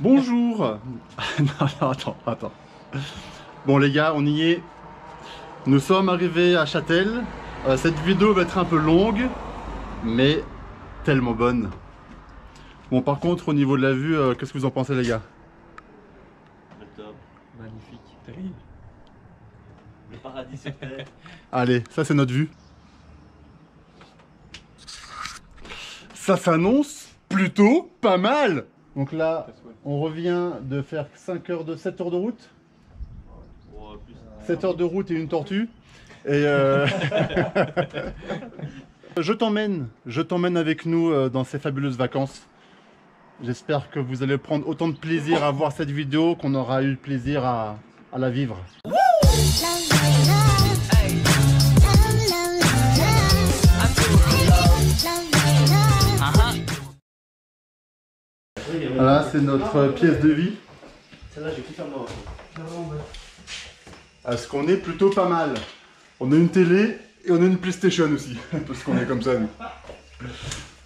Bonjour Non, non, attends, attends. Bon les gars, on y est. Nous sommes arrivés à Châtel. Euh, cette vidéo va être un peu longue, mais tellement bonne. Bon par contre, au niveau de la vue, euh, qu'est-ce que vous en pensez les gars? Le top. Magnifique, terrible. Le paradis sur terre. Allez, ça c'est notre vue. Ça s'annonce plutôt pas mal Donc là, on revient de faire 5 heures de 7 heures de route. Oh, plus. 7 heures de route et une tortue. Et euh, je t'emmène, je t'emmène avec nous euh, dans ces fabuleuses vacances. J'espère que vous allez prendre autant de plaisir à voir cette vidéo qu'on aura eu plaisir à, à la vivre. Voilà, c'est notre pièce de vie. Celle-là, j'ai kiffé moi. Est-ce qu'on est plutôt pas mal On a une télé et on a une PlayStation aussi, parce qu'on est comme ça nous.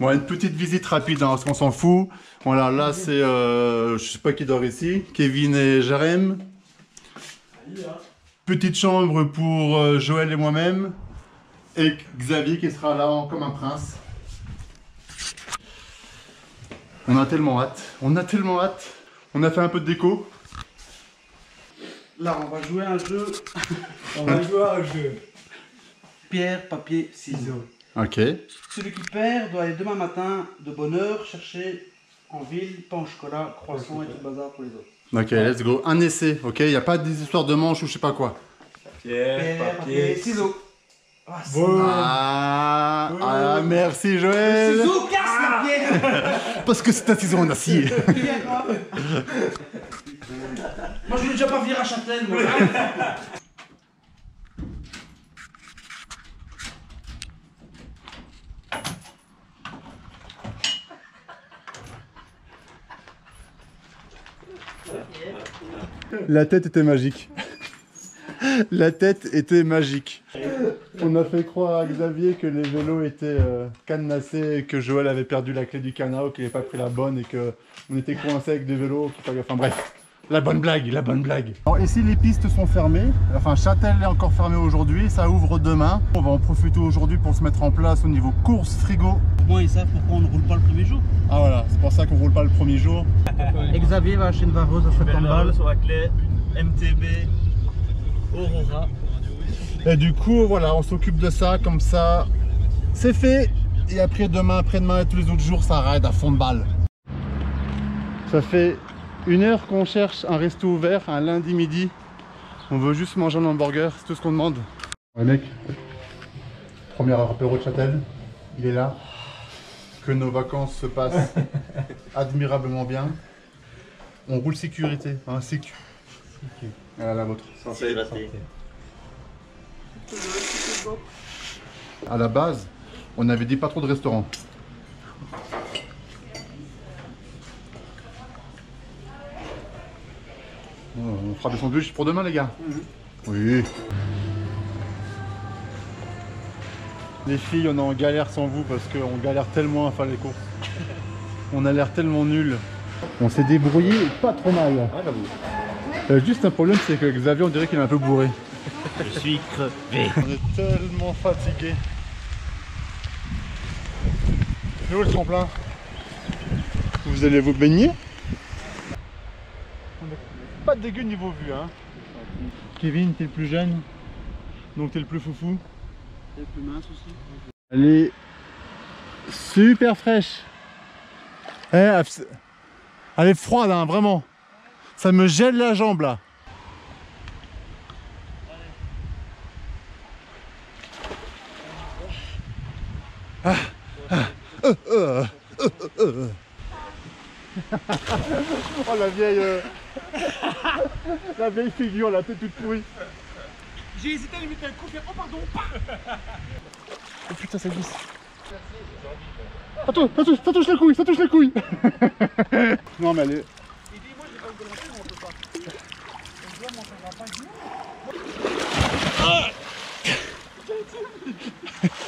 Bon, une petite visite rapide, hein, parce qu'on s'en fout. Voilà, là c'est, euh, je sais pas qui dort ici, Kevin et Jarem. Petite chambre pour euh, Joël et moi-même. Et Xavier qui sera là en- comme un prince. On a tellement hâte, on a tellement hâte. On a fait un peu de déco. Là, on va jouer à un jeu. On va jouer à un jeu. Pierre, papier, ciseaux. Ok. Celui qui perd doit aller demain matin de bonne heure chercher en ville pain au chocolat, croissant et tout le bazar pour les autres. Ok, let's go. Un essai, ok? Il n'y a pas des histoires de manches ou je sais pas quoi. Pierre, papier, ciseaux. Ah, c'est- Bon. Ah, ah, merci Joël Ciseaux, casse la pierre Parce que c'est un ciseau en acier. Moi, je voulais déjà pas venir à Châtel, moi. La tête était magique. La tête était magique. On a fait croire à Xavier que les vélos étaient euh, cadenassés et que Joël avait perdu la clé du canard, qu'il n'avait pas pris la bonne et que on était coincé avec des vélos. qu'il fallait- Enfin bref, la bonne blague, la bonne blague. Alors ici les pistes sont fermées, enfin Châtel est encore fermé aujourd'hui, ça ouvre demain. On va en profiter aujourd'hui pour se mettre en place au niveau course frigo. Moi, ils savent pourquoi on ne roule pas le premier jour? Ah voilà, c'est pour ça qu'on roule pas le premier jour. Et Xavier va acheter une vareuse à 50 balles. sur la clé. MTB. Aurora. Et du coup, voilà, on s'occupe de ça, comme ça, c'est fait. Et après, demain, après-demain et tous les autres jours, ça ride à fond de balle. Ça fait une heure qu'on cherche un resto ouvert, un lundi midi. On veut juste manger un hamburger, c'est tout ce qu'on demande. Ouais mec, premier apéro de Châtel, il est là. Que nos vacances se passent admirablement bien. On roule sécurité, hein, sécu. Voilà la vôtre. Censé hydrater. À la base, on avait dit pas trop de restaurants. On fera des sandwichs pour demain, les gars. Oui. Les filles, on est en galère sans vous parce qu'on galère tellement à faire les courses. On a l'air tellement nuls. On s'est débrouillé pas trop mal. Euh, juste un problème, c'est que Xavier, on dirait qu'il est un peu bourré. Je suis crevé. On est tellement fatigué. C'est où le tremplin? Vous allez vous baigner? On est pas dégueu niveau vue hein. Kevin, t'es le plus jeune, donc t'es le plus foufou? Et plus mince aussi. Elle est super fraîche. Eh, abs- elle est froide, hein, vraiment. Ça me gèle la jambe là. Ah, ah, euh, euh, euh, euh. oh la vieille, euh, la vieille figure, la tête toute pourrie. J'ai hésité à lui mettre un coup, faire oh pardon, Oh putain, ça glisse. Attends, ça touche, ça touche la couille, ça touche la couille. non mais elle est... Il dit moi je vais pas vous déranger, mais on peut pas. Je dois monter la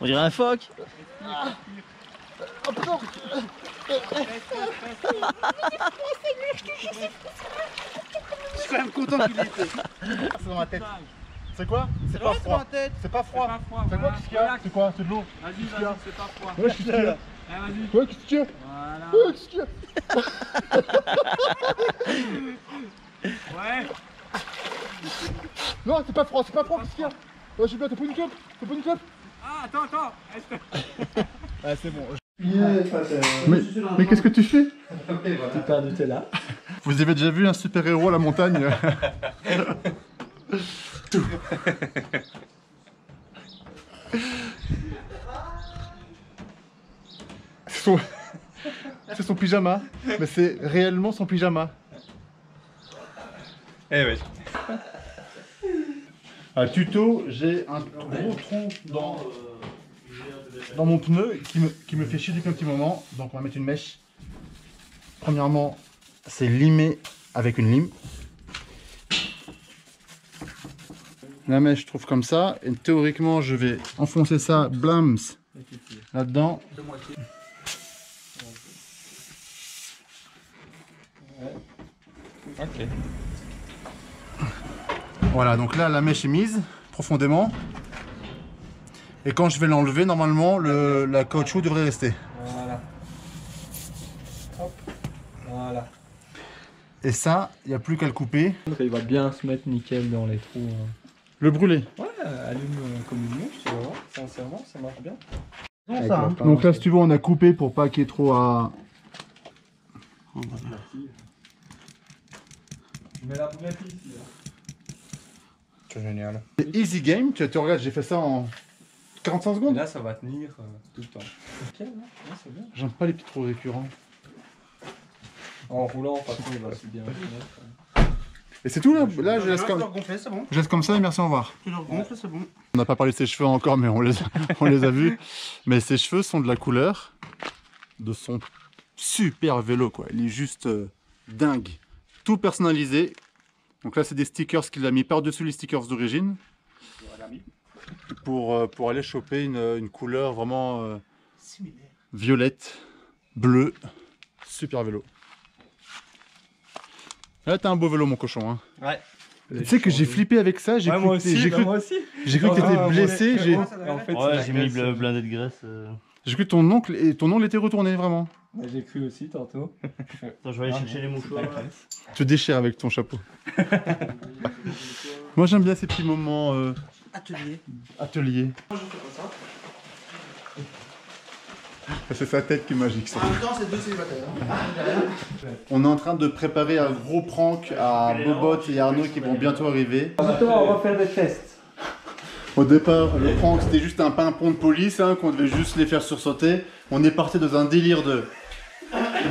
On dirait un phoque. Je suis quand même content qu'il ait été. C'est dans ma tête. C'est quoi? C'est pas dans froid. C'est pas froid. pas C'est quoi Qu'est-ce qu'il y a. C'est quoi? C'est de l'eau? Vas-y, vas-y, c'est pas froid. Ouais, qu'il y a Allez, vas-y. Ouais, qu'est-ce qu'il y a Voilà. Ouais, qu'est-ce qu'il y a Ouais. Non, c'est pas froid, c'est pas froid, qu'est-ce qu'il y a? Ouais, j'ai bien, t'as pas une clope? T'as pas une clope? Ah, attends, attends. Ah, c'est bon. Mais, Mais, mais qu'est-ce que tu fais? Tu perds du thé là. Vous avez déjà vu un super-héros à la montagne? C'est son... c'est son pyjama, mais c'est réellement son pyjama. Eh ouais. À tuto, j'ai un gros trou dans, euh, dans mon pneu qui me, qui me fait chier depuis un petit moment. Donc on va mettre une mèche. Premièrement, c'est limé avec une lime. La mèche, je trouve comme ça. Et théoriquement, je vais enfoncer ça, blams, là-dedans. Ok. Voilà, donc là, la mèche est mise profondément. Et quand je vais l'enlever, normalement, le, la caoutchouc devrait rester. Voilà. Hop. Voilà. Et ça, il n'y a plus qu'à le couper. Il va bien se mettre nickel dans les trous. hein. Le brûler. Ouais, allume euh, comme une mouche, tu vas voir. Sincèrement, ça marche bien. Non, ça, hein. Donc là, si tu veux, on a coupé pour pas qu'il y ait trop à... Je mets la boulette ici. là. C'est génial. C'est easy game. Tu, tu regardes, j'ai fait ça en 45 Et secondes. là, ça va tenir euh, tout le temps. Ok, là Ouais, c'est bien. J'aime pas les petits trous récurrents. En roulant, de toute façon, il va se bien. Et c'est tout là? Là, je laisse comme, bon. je laisse comme ça et merci, au revoir. Tu le gonfles, c'est bon. On n'a pas parlé de ses cheveux encore, mais on les, on les a vus. Mais ses cheveux sont de la couleur de son super vélo, quoi. Il est juste euh, dingue. Tout personnalisé. Donc là, c'est des stickers qu'il a mis par-dessus les stickers d'origine. Pour, euh, pour aller choper une, une couleur vraiment euh, Similaire. violette, bleue. Super vélo. Là, t'as un beau vélo, mon cochon. Hein. Ouais. Tu sais que j'ai flippé avec ça. J'ai Ouais, cru moi que t'es- aussi, j'ai bah, cru- moi aussi. j'ai cru que t'étais Ah, blessé. ouais. j'ai- en fait, Ouais, mis blindé de graisse. euh. J'ai cru que ton oncle et ton ongle était retourné vraiment. Ouais, J'ai cru aussi tantôt. Attends, je vais aller Ah, chercher les mouchoirs. Tu te déchires avec ton chapeau. Moi j'aime bien ces petits moments euh, Atelier. atelier. Moi, je fais pas ça. C'est sa tête qui est magique. ça. En même temps, c'est deux célibataires. hein. On est en train de préparer un gros prank à Bobot et Arnaud qui vont bientôt arriver. Maintenant, on va faire des tests. Au départ, le prank c'était juste un pimpon de police hein, qu'on devait juste les faire sursauter. On est parti dans un délire de,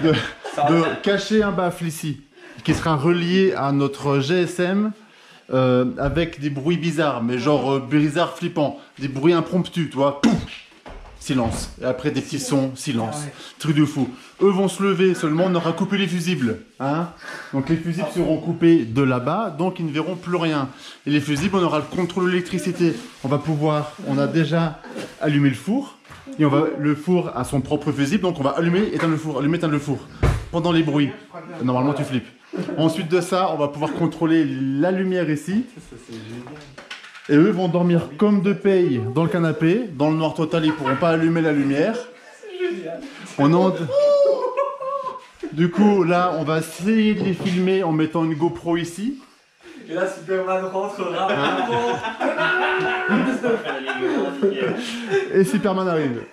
de, de cacher un baffle ici qui sera relié à notre GSM euh, avec des bruits bizarres, mais genre euh, bizarres flippants, des bruits impromptus, tu vois. Pouf silence. Et après des petits sons, silence. Ah ouais. Truc de fou. Eux vont se lever, seulement on aura coupé les fusibles. Hein donc les fusibles seront coupés de là-bas, donc ils ne verront plus rien. Et les fusibles, on aura le contrôle de l'électricité. On va pouvoir, on a déjà allumé le four, et on va, le four a son propre fusible, donc on va allumer, éteindre le four, allumer, éteindre le four. Pendant les bruits. Normalement tu flippes. Ensuite de ça, on va pouvoir contrôler la lumière ici. Et eux vont dormir comme de paye dans le canapé. Dans le noir total, ils pourront pas allumer la lumière. On en... Du coup, là, on va essayer de les filmer en mettant une GoPro ici. Et là, Superman rentrera rapidement. Et Superman arrive.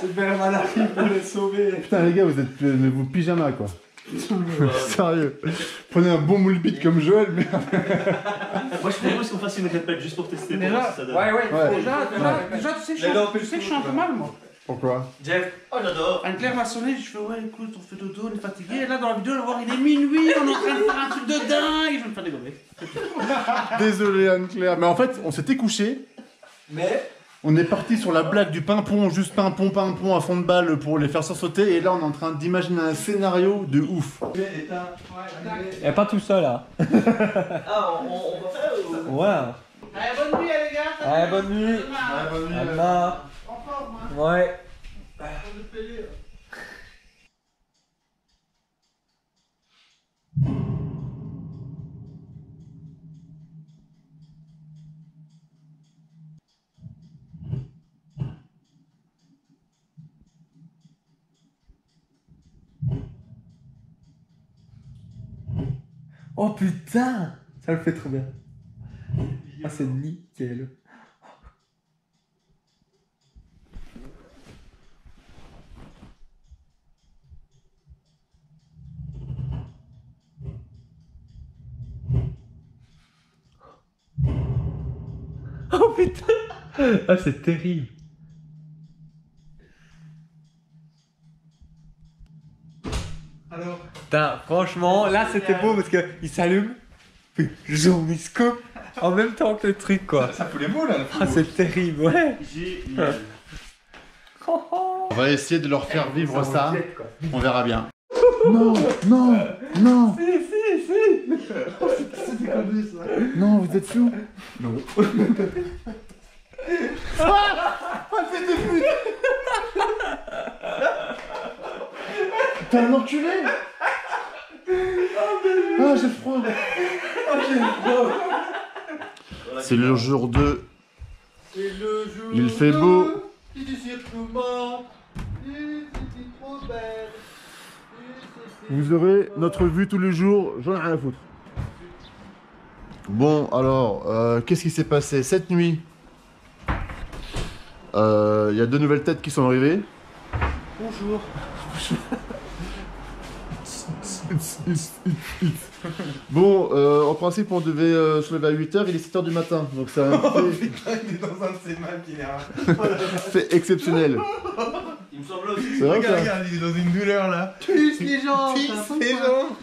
Superman arrive pour les sauver. Putain, les gars, vous êtes mais vous pyjama quoi. Sérieux. Prenez un bon moule bite comme Joël, mais. Moi je propose qu'on fasse une répète juste pour tester donne. Ouais, ouais. Ouais. Déjà, déjà, déjà, sais je tu sais que je suis un peu mal, moi. Pourquoi Jeff, Oh j'adore Anne-Claire m'a sonné, je fais ouais écoute on fait dodo, on est fatigué, et là dans la vidéo on va voir il est minuit, on est en train de faire un truc de dingue, je vais me faire dégommer. Désolé Anne-Claire, mais en fait, on s'était couché. mais On est parti sur la blague du pimpon, juste pimpon, pimpon à fond de balle pour les faire sursauter. Et là, on est en train d'imaginer un scénario de ouf. est pas tout seul là. Ah on, va faire ou... Ouais. Allez bonne nuit les gars Allez, bonne nuit. Demain. À demain. Hein. Ouais. Payer. Oh putain Ça le fait trop bien. Ah, c'est nickel. Oh putain Ah, c'est terrible. Alors, Putain, franchement, là c'était beau parce que il s'allume, puis zoom, il se coupe en même temps que le truc quoi. Ça fout les mots là. Ah, c'est terrible, ouais. Génial On va essayer de leur faire vivre ça. jette. On verra bien. Non, non, non, Si, si, si. ça. non, vous êtes fous. T'es un enculé Ah, j'ai froid C'est le jour 2. Il fait beau. Vous aurez notre vue tous les jours, j'en ai rien à foutre. Bon, alors, euh, qu'est-ce qui s'est passé cette nuit? Euh, Il y a deux nouvelles têtes qui sont arrivées. Bonjour. Bon, euh, en principe, on devait euh, se lever à 8h, il est 7h du matin. Donc c'est un fait, Il est dans un de ses mains qui est fait exceptionnel. Il me semble aussi C'est Regarde, regarde, il est dans une douleur là. Tous les gens. Fixe les gens.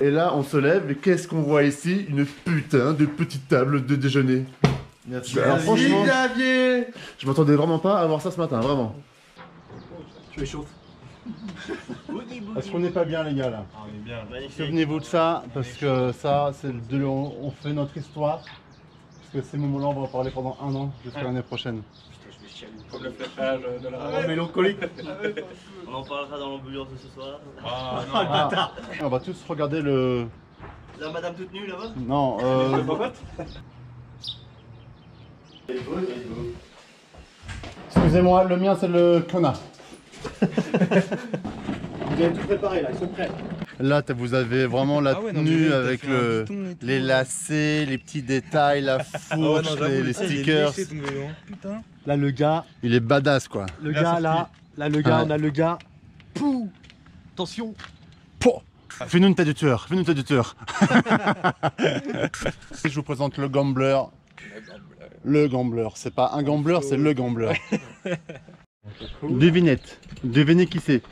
Et là, on se lève et qu'est-ce qu'on voit ici? Une putain de petite table de déjeuner. Merci. Alors, franchement, Xavier. je m'attendais vraiment pas à voir ça ce matin, vraiment. Tu es chaud Est-ce qu'on n'est pas bien, les gars, là? Ah, on est bien. Souvenez-vous de ça, parce que ça, c'est de, on, on fait notre histoire. Parce que ces moments-là, on va en parler pendant un an, jusqu'à l'année prochaine. Comme le fléchage de la mélancolique. On en parlera dans l'ambulance de ce soir. Ah Ah, on va tous regarder le. La madame toute nue là-bas Non, euh. Excusez-moi, le mien c'est le Kona. Vous avez tout préparé là, ils sont prêts. Là, vous avez vraiment la Ah ouais, non, tenue avec le, tout, les ouais. lacets, les petits détails, la fourche, les, les stickers. Putain. Là, le gars, Il est badass quoi. le Là, gars, là, là, le gars, Ouais. on a le gars. Pouh Attention Pouah Fais-nous une tête de tueur, fais-nous une tête de tueur. Je vous présente le gambler. Le gambler, c'est pas un gambler, c'est le gambler. Devinette, devinez qui c'est.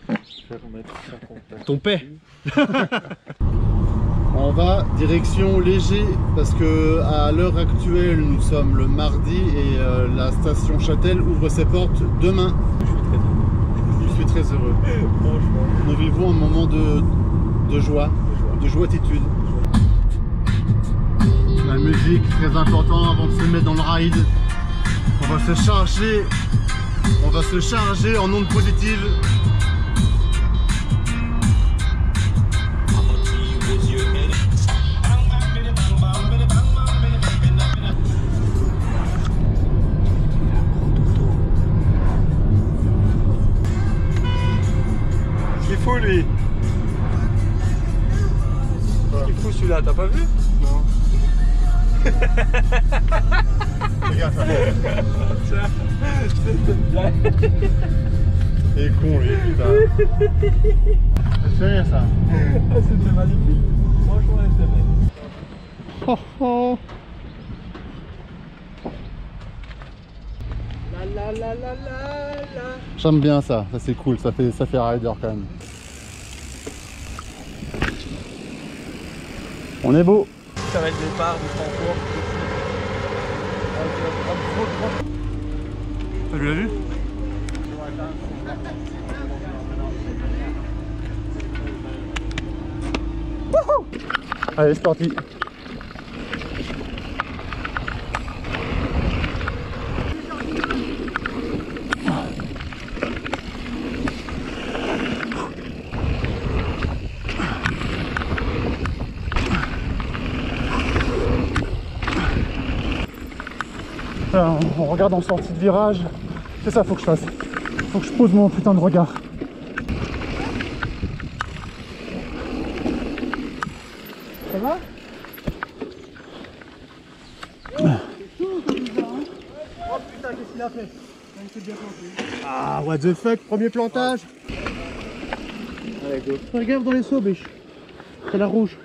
Ton paix On va direction Léger parce que à l'heure actuelle nous sommes le mardi et euh, la station Châtel ouvre ses portes demain. Je suis très heureux. Nous vivons un moment de, de joie, de joie-attitude. La musique très important avant de se mettre dans le ride. On va se charger, on va se charger en ondes positives. Faut lui. Ce qu'il faut celui-là, t'as pas vu Regarde ça. C'est une blague. Il est con lui, putain. C'est sérieux ça C'était magnifique. Franchement, c'était bien. Oh, oh. J'aime bien ça, ça c'est cool, ça fait, ça fait rider quand même. On est beau Ça va être le départ du Francfort. Tu l'as vu Allez, c'est parti Enfin, on regarde en sortie de virage. C'est ça, faut que je fasse. Faut que je pose mon putain de regard. Ça va? Oh putain, qu'est-ce qu'il a fait Ah, what the fuck, premier plantage Regarde dans les seaux, biche. C'est la rouge.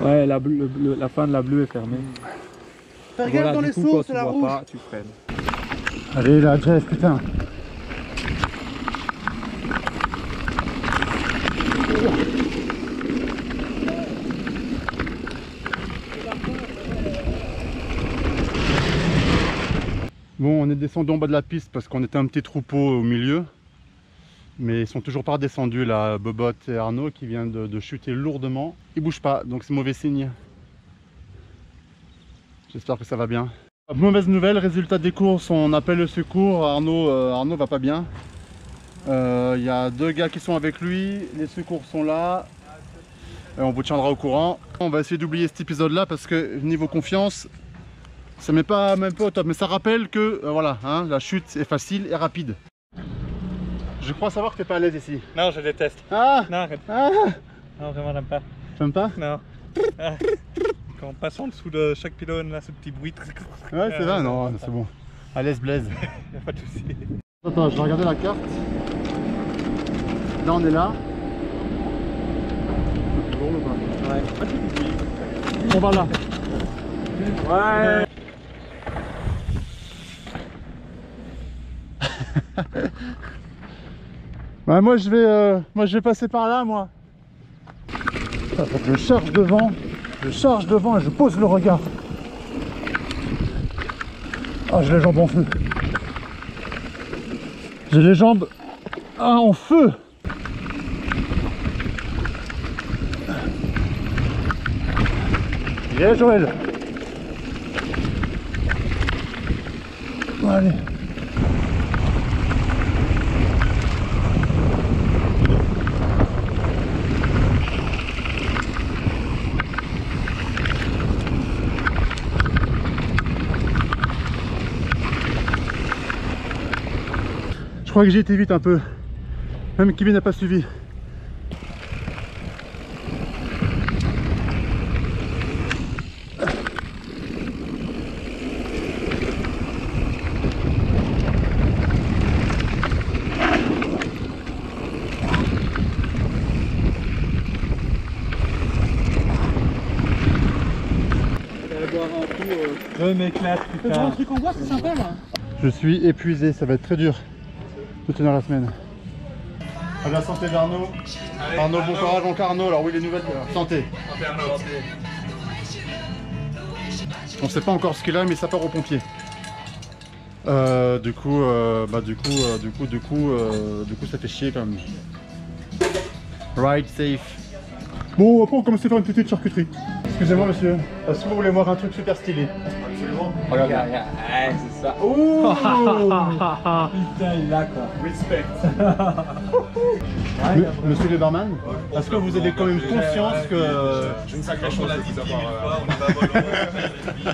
Ouais, la, bleue- le- la fin de la bleue est fermée. Regarde dans les coup, tu la rouge. pas, tu freines. Allez là, Jeff, putain. Bon, on est descendu en bas de la piste parce qu'on était un petit troupeau au milieu. Mais ils sont toujours pas redescendus là, Bobot et Arnaud qui vient de, de chuter lourdement. Ils bougent pas, donc c'est mauvais signe. J'espère que ça va bien. Mauvaise nouvelle, résultat des courses, on appelle le secours, Arnaud, euh, Arnaud va pas bien. Euh, Il y a deux gars qui sont avec lui, les secours sont là, et on vous tiendra au courant. On va essayer d'oublier cet épisode là parce que niveau confiance, ça met pas même pas au top, mais ça rappelle que euh, voilà, hein, la chute est facile et rapide. Je crois savoir que t'es pas à l'aise ici. Non, je déteste. Ah Non, arrête. Ah Non, vraiment, j'aime pas. T'aimes pas Non. Ah. Quand on passe en dessous de chaque pylône, là, ce petit bruit. Ouais c'est vrai, non, c'est bon. À l'aise Blaise. Y a pas de souci. Attends, je vais regarder la carte. Là, on est là. Bon Ouais. On va là. Ouais. Bah, moi, je vais, euh, moi, je vais passer par là, moi. Faut que je charge devant. Je charge devant et je pose le regard. Ah, j'ai les jambes en feu. J'ai les jambes en feu. Bien Joël. Allez. Crois que j'ai été vite un peu. Même Kevin n'a pas suivi. Je m'éclate, Le putain. truc en bois, c'est sympa là. Je suis épuisé, ça va être très dur de tenir la semaine. À la santé d'Arnaud. Arnaud, bon courage, donc Arnaud. Alors oui, les nouvelles. euh, Santé. On sait pas encore ce qu'il a, mais ça part aux pompiers. Euh, du coup, euh, bah du coup, euh, du coup, du coup, euh, du coup, ça fait chier quand même. Ride safe. Bon, après on commence à faire une petite charcuterie. Excusez-moi monsieur, est-ce que vous voulez voir un truc super stylé? Absolument. Regardez. Ouais, c'est ça. Oh Putain, il l'a quoi. Respect. M- Monsieur le barman, est-ce que vous avez quand même conscience que... Je ne sais pas chose à dire d'avoir. euh,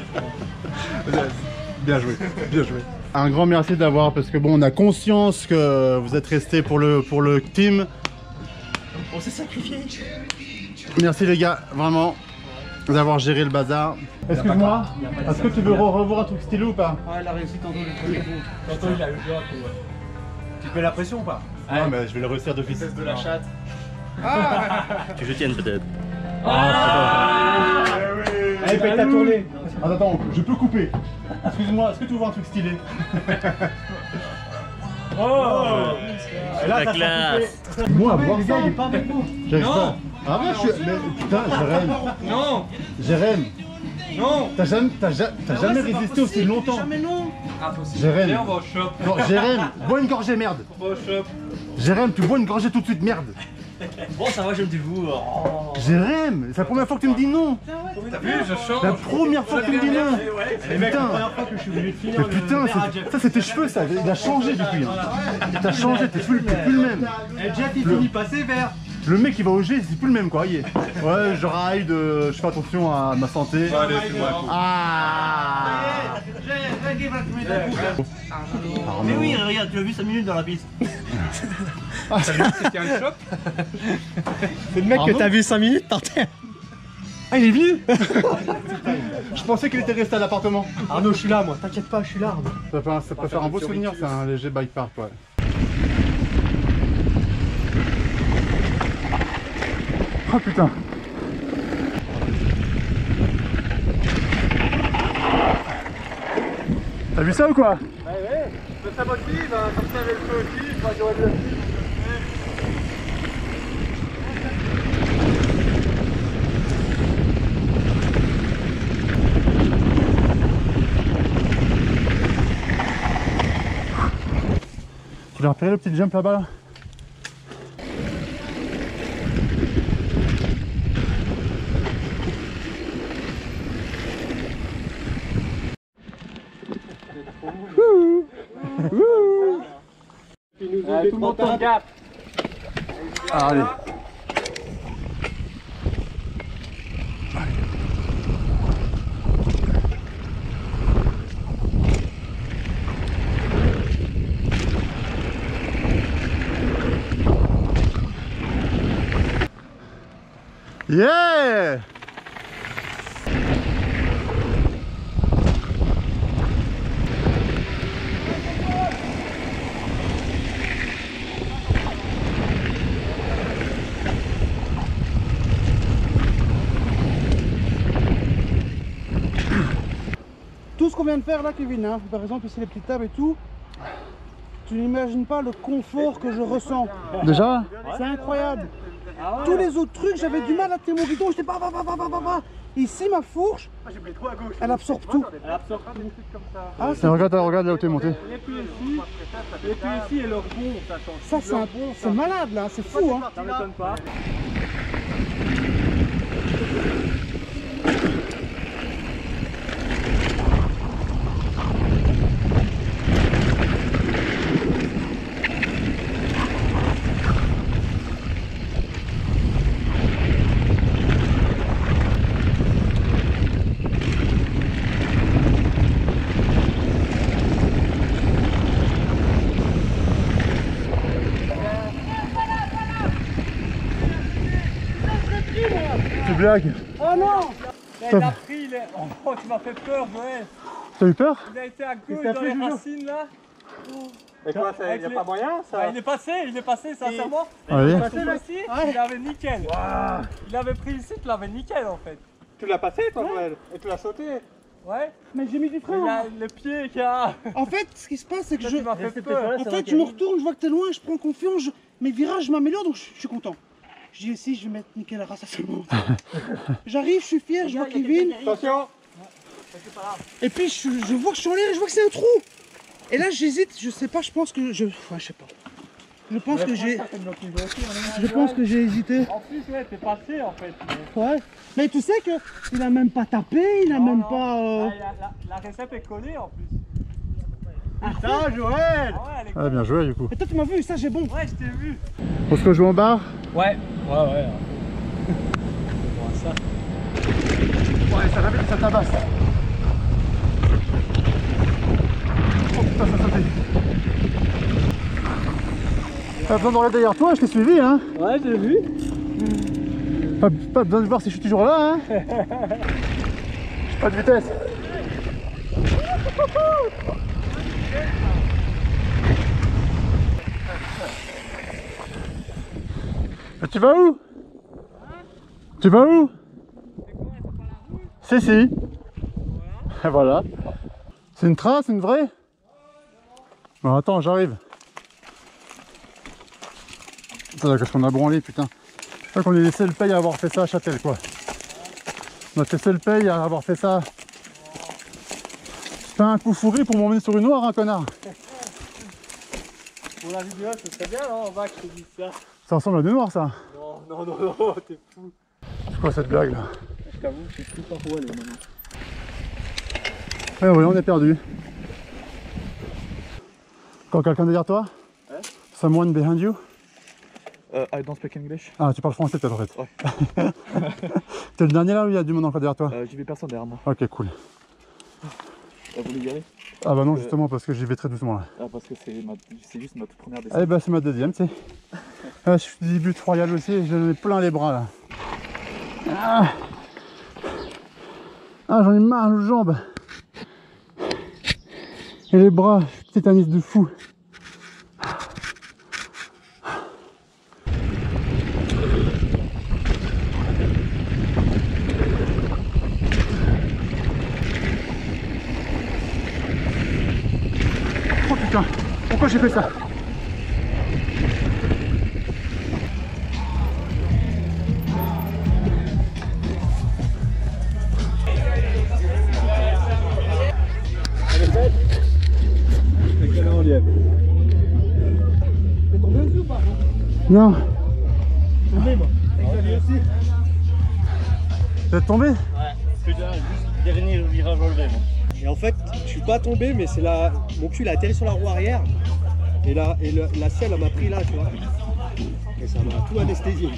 Bien joué, bien joué. Un grand merci d'avoir, parce que bon, on a conscience que vous êtes resté pour le, pour le team. On s'est sacrifié. Merci les gars, vraiment, d'avoir géré le bazar. Excuse-moi, est-ce que tu veux re- revoir un truc stylé ou pas Ouais, elle a réussi tantôt le premier coup. Tantôt, il a eu droit, quoi. Tu fais la pression ou pas Ah, mais je vais le réussir d'office. de la chatte. Que je tienne peut-être. Allez, paye ta tournée. Attends, attends, je peux couper. Excuse-moi, est-ce que tu vois un truc stylé Oh Et là, La classe. coupé. Moi, voir ça, il est pas avec nous. J'arrive pas. Ah ouais, je suis... Mais putain, Jérém. Non Jérém, Non t'as jamais, t'as ja- t'as jamais résisté aussi longtemps. Jamais non. Impossible. Jérém. Viens, on va au shop. Non, Jérém, bois une gorgée, merde. On va au shop. Jérém, tu bois une gorgée tout de suite, merde. Bon, ça va, j'aime du vous. Oh. Jérém, c'est la première fois que tu me dis non. T'as vu, je change. La première fois que tu me dis non. Putain. fois que je suis venu de finir Mais putain, c'est- ça c'est tes cheveux ça, il a changé depuis. Hein. T'as changé, t'es plus, t'es plus le même. Jeff, il finit pas sévère. Le mec qui va au G, c'est plus le même quoi. il est- Ouais, je ride, euh, je fais attention à ma santé. Allez, fais-moi un coup. Ah Mais oui, regarde, tu as vu 5 minutes dans la piste. C'était un shop. C'est le mec Pardon t'as vu 5 minutes par terre. Ah, il est venu Je pensais qu'il était resté à l'appartement. Arnaud, je suis là, moi. T'inquiète pas, je suis là. Arnaud. Ça peut, ça peut faire un beau souvenir, c'est un léger bike park, ouais. Oh putain. T'as vu ça ou quoi Ça motive, hein, comme ça avec le feu aussi, je crois que j'aurais dû Tu l'as repéré le petit jump là-bas là? tout monde tombe gap. Ah, Allez Yeah qu'on vient de faire là, Kevin, hein, par exemple ici les petites tables et tout, tu n'imagines pas le confort que je ressens. Déjà? C'est incroyable. Tous les autres trucs, j'avais du mal à tenir mon guidon, j'étais pas, pas, pas, pas, pas, pas, pas. Ici, ma fourche, elle absorbe tout. Ah, c'est- Tiens, regarde, regarde là où t'es monté. Et puis ici, et puis ici, et leur bon, ça change. ça, c'est un- c'est malade là, c'est fou. Hein. Ça m'étonne pas. Tu blagues Oh non Il a pris, il est... Oh, tu m'as fait peur, Joël. T'as eu peur Il a été à gauche dans les racines là. Et quoi, il n'y a les- pas moyen ça Ah, il est passé, il est passé, sincèrement. Allez. Il est passé ici, il avait nickel. Il avait pris ici, tu l'avais nickel en fait. Tu l'as passé toi, Joël Et tu l'as sauté Ouais. Mais j'ai mis du Mais frein. il y hein. a le pied qui a. En fait, ce qui se passe, c'est que je. tu m'as fait peur. En fait, je me retourne, je vois que t'es loin, je prends confiance, je- mes virages je m'améliore donc je suis content. Je dis ici, je vais mettre nickel la race à le monde. J'arrive, je suis fier, je vois Kevin, Attention et puis je, je vois que je suis en l'air et je vois que c'est un trou. Et là, j'hésite, je sais pas, je pense que je. Enfin, je sais pas. Je pense que j'ai. Je pense que j'ai hésité. En plus, ouais, t'es passé en fait. Ouais. Mais tu sais que il a même pas tapé, il a Non, même non. pas. euh, Ah, la, la, la est collée en plus. Putain, Joël Ah ouais, elle est Ah, bien joué du coup. Et toi, tu m'as vu, ça j'ai bon. Ouais, je t'ai vu. On se rejoue en bar Ouais, ouais, ouais. ça. Ouais, ça va ça tabasse. Oh putain, ça sautait. Pas besoin de regarder derrière toi, je t'ai suivi, hein. Ouais, j'ai vu. Pas, pas besoin de voir si je suis toujours là, hein. J'ai pas de vitesse. Mais tu vas où Tu vas où Si, si. Voilà. C'est une trace, une vraie Bon, attends, j'arrive. Qu'est-ce qu'on a branlé, putain. Je crois qu'on est les seuls payes à avoir fait ça à Châtel, quoi. On a été seuls payes à avoir fait ça. Fais un coup fourré pour m'emmener sur une noire, hein, connard. Pour la vidéo, ce serait bien, non, on va que je te dise ça. Ça ressemble à des noirs, ça. Non, non, non, non, t'es fou. C'est quoi cette blague, là Je t'avoue, je sais plus par où aller maintenant. Ouais, ouais, on est perdu. Quand quelqu'un derrière toi Ouais. Someone behind you Uh, I don't speak English. Ah, tu parles français peut-être en fait. Ouais. T'es le dernier là ou il y a du monde encore derrière toi Euh, J'y vais personne derrière moi. Ok, cool. Y aller Ah bah non, justement, parce que j'y vais très doucement là. Ah, parce que c'est ma... juste ma toute première Eh descente. bah, c'est ma deuxième, tu sais. Ah, je suis du but royal aussi, et j'en ai plein les bras là. Ah, Ah, j'en ai marre aux jambes. Et les bras, tétanis de fou. Oh putain, pourquoi j'ai fait ça Non. Vous êtes tombé? Putain, juste dernier virage enlevé, moi. Et en fait, je suis pas tombé, mais c'est la. Mon cul a atterri sur la roue arrière. Et la, et la selle elle m'a pris là, tu vois. Et ça m'a tout anesthésié.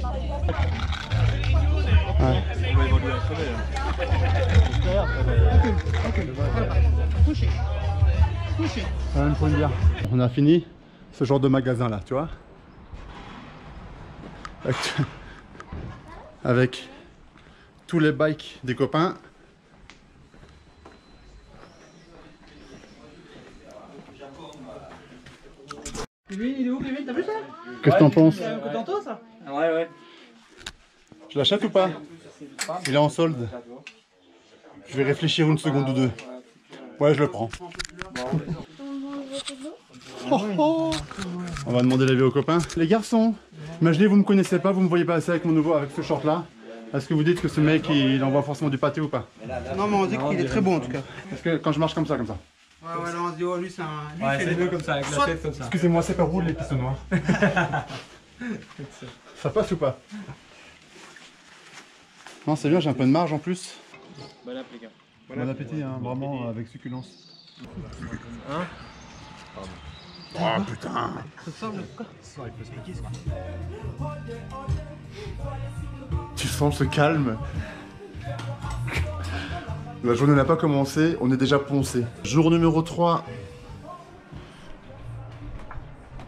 On a fini ce genre de magasin là, tu vois. Avec tous les bikes des copains. Kevin, il est où, Kevin T'as vu ça Qu'est-ce que t'en penses C'est un coup tantôt, ça Ouais, ouais. Je l'achète ou pas Il est en solde. Je vais réfléchir une seconde ou deux. Ouais, je le prends. Oh, oh. On va demander l'avis aux copains. Les garçons, imaginez vous me connaissez pas, vous me voyez passer avec mon nouveau, avec ce short là. Est-ce que vous dites que ce mec il envoie forcément du pâté ou pas Non, mais on dit qu'il est très bon en tout cas. Parce que quand je marche comme ça, comme ça. Ouais, ouais, là on se dit, oh, lui c'est un. Lui, Ouais, c'est mieux comme ça, avec Soit- la tête comme ça. Excusez-moi, c'est pas roule les pistes noires. ça passe ou pas? Non, c'est bien, j'ai un peu de marge en plus. Bon appli, gars. Bon appétit, hein, vraiment avec succulence. Hein? Oh putain Tu sens ce calme? La journée n'a pas commencé, on est déjà poncé. Jour numéro 3.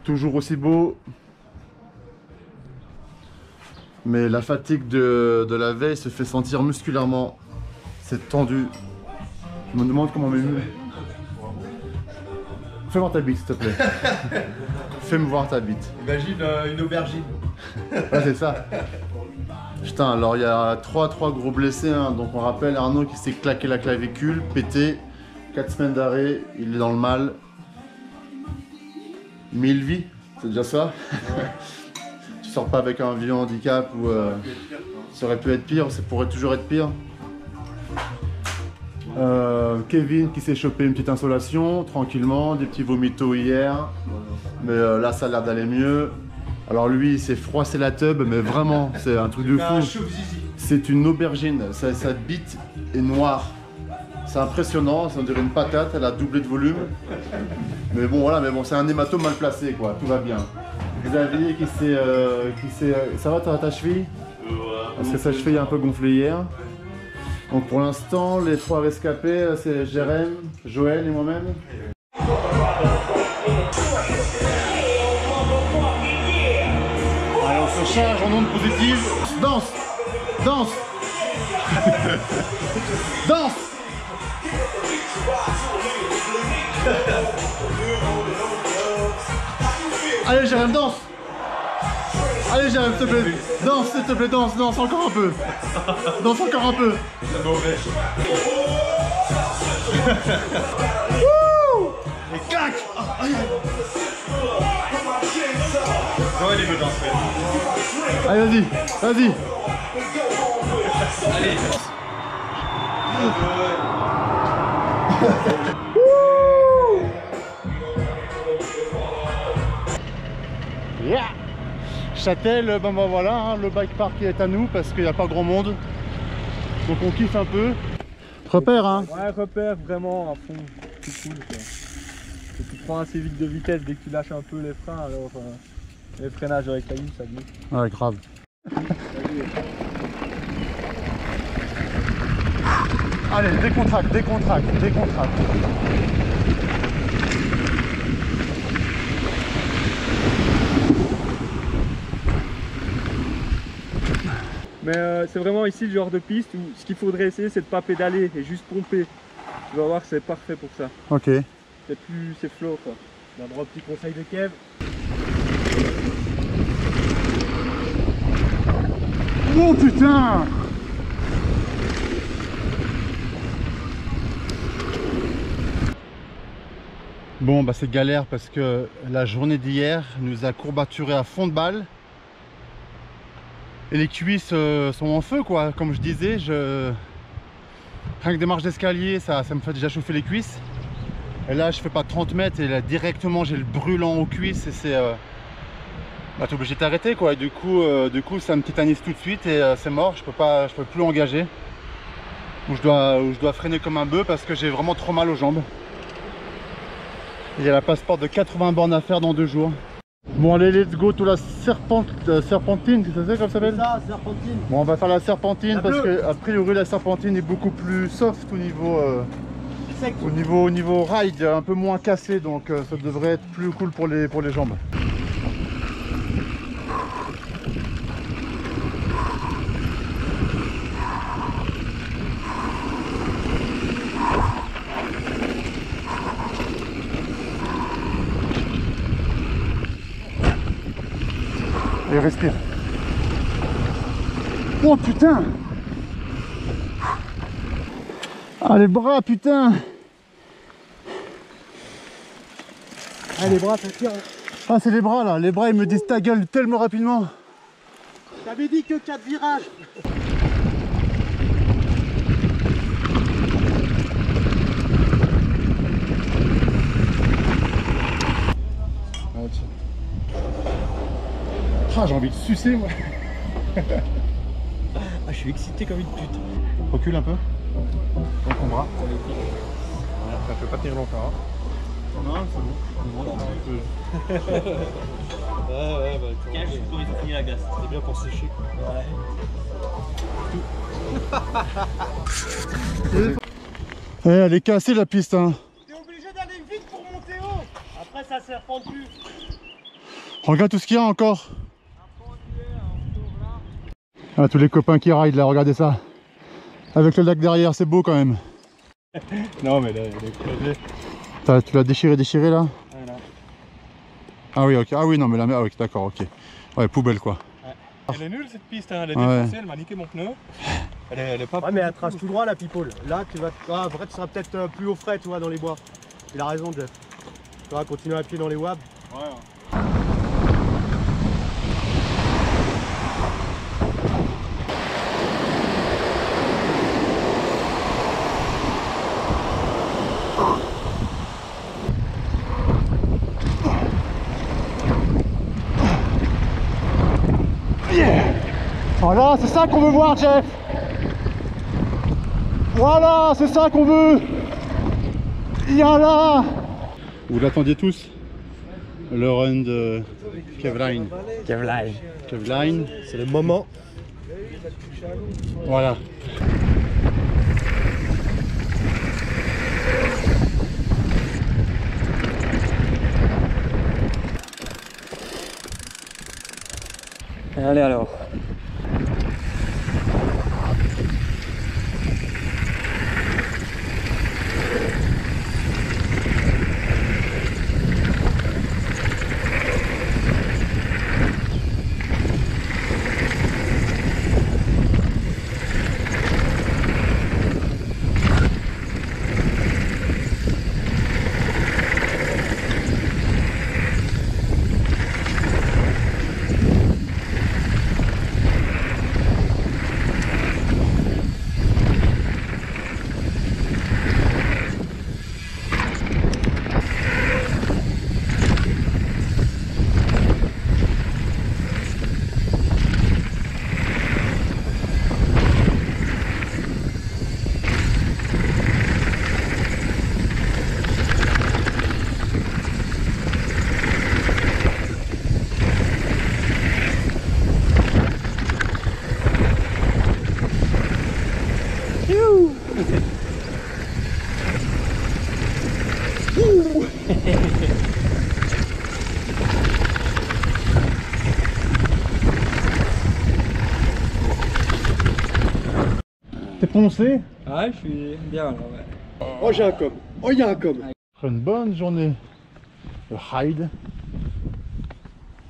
Toujours aussi beau. Mais la fatigue de, de la veille se fait sentir musculairement. C'est tendu. Je me demande comment mes muscles. Fais voir ta bite, s'il te plaît. Fais-me voir ta bite. Imagine euh, une aubergine. Ouais, c'est ça. Putain, alors il y a 3, 3 gros blessés. hein. Donc on rappelle Arnaud qui s'est claqué la clavicule, pété, 4 semaines d'arrêt, il est dans le mal. 1000 vies, c'est déjà ça. tu sors pas avec un vieux handicap ou. euh, ça aurait pu être pire, ça pourrait toujours être pire. Euh, Kevin qui s'est chopé une petite insolation tranquillement, des petits vomitos hier, mais euh, là ça a l'air d'aller mieux. Alors lui il s'est froissé la tube, mais vraiment c'est un truc de fou. C'est une aubergine, sa, sa bite est noire. C'est impressionnant, ça dirait une patate, elle a doublé de volume. Mais bon voilà, mais bon c'est un hématome mal placé quoi, tout va bien. Xavier qui s'est... euh, qui s'est, euh, ça va ta, ta cheville? Parce que sa cheville est un peu gonflée hier. Donc pour l'instant, les trois rescapés, c'est Jérém, Joël et moi-même. Charge en ondes positives. Danse Danse Danse Allez Jérém, danse Allez, Jérémy, s'il te plaît. Danse, s'il te plaît, danse, danse encore un peu. Danse encore un peu. Allez, vas-y, vas-y. Yeah Châtel, ben, ben voilà, hein, le bike park est à nous parce qu'il n'y a pas grand monde. Donc on kiffe un peu. Repère hein Ouais, repère vraiment à fond. C'est cool quoi. Et tu prends assez vite de vitesse dès que tu lâches un peu les freins, alors euh, les freinages avec la ligne ça glisse. Ouais, grave. Allez, décontracte, décontracte, décontracte. Mais euh, c'est vraiment ici le genre de piste où ce qu'il faudrait essayer c'est de pas pédaler et juste pomper. Tu vas voir que c'est parfait pour ça. Ok. C'est plus, c'est flow quoi. Un droit petit conseil de Kev. Oh putain. Bon bah c'est galère parce que la journée d'hier nous a courbaturé à fond de balle. Et les cuisses euh, sont en feu quoi. Comme je disais je rien que des marches d'escalier ça, ça me fait déjà chauffer les cuisses. Et là je fais pas 30 mètres et là directement j'ai le brûlant aux cuisses et c'est euh, bah, t'es obligé de t'arrêter quoi. Et du coup euh, du coup ça me titanise tout de suite et euh, c'est mort. Je peux pas je peux plus engager ou je dois ou je dois freiner comme un bœuf parce que j'ai vraiment trop mal aux jambes. Il y a la passeport de 80 bornes à faire dans deux jours. Bon allez let's go to la serpent, euh, serpentine. C'est ça comme ça s'appelle Ça, serpentine. bon on va faire la serpentine La parce bleue. que a priori la serpentine est beaucoup plus soft au niveau euh, au niveau au niveau ride un peu moins cassé donc ça devrait être plus cool pour les pour les jambes respire. Oh putain Ah les bras putain Ah, les bras, ça tire. Ah c'est les bras là, les bras ils me disent ta gueule tellement rapidement T'avais dit que 4 virages. Ah j'ai envie de sucer moi Ah, je suis excité comme une pute. Recule un peu. Dans ton bras. Ça peut pas tenir longtemps. hein. Non, c'est bon. Ouais, ouais, bah, tu vois. pour la glace. C'est bien pour sécher, quoi. Eh, elle est cassée la piste hein. T'es obligé d'aller vite pour monter haut. Après, ça serpente plus. Regarde tout ce qu'il y a encore. Ah, tous les copains qui ride là, regardez ça. Avec le lac derrière, c'est beau quand même. Non mais là, elle est Tu l'as déchiré, déchiré là Voilà. Ah oui, ok. Ah oui, non, mais la mer, ah oui, d'accord, ok. Ouais, poubelle quoi. Elle est nulle cette piste, hein. elle est Ouais. défoncée, elle m'a niqué mon pneu. Elle est, elle est pas. Ouais, mais elle trace tout droit la people. Là, tu vas. Ah, vrai, tu seras peut-être euh, plus au frais, tu vois, dans les bois. Il a raison, Jeff. Tu vas continuer à appuyer dans les wabs. Ouais. Voilà, c'est ça qu'on veut voir, Jeff Voilà, c'est ça qu'on veut Yalla Vous l'attendiez tous? Le run de Kevline. Kevline. Kevline, C'est le moment. voilà. Allez alors. Poncé Ouais, je suis bien là, ouais. Oh, j'ai un com. Oh, il y a un com. Une bonne journée de ride,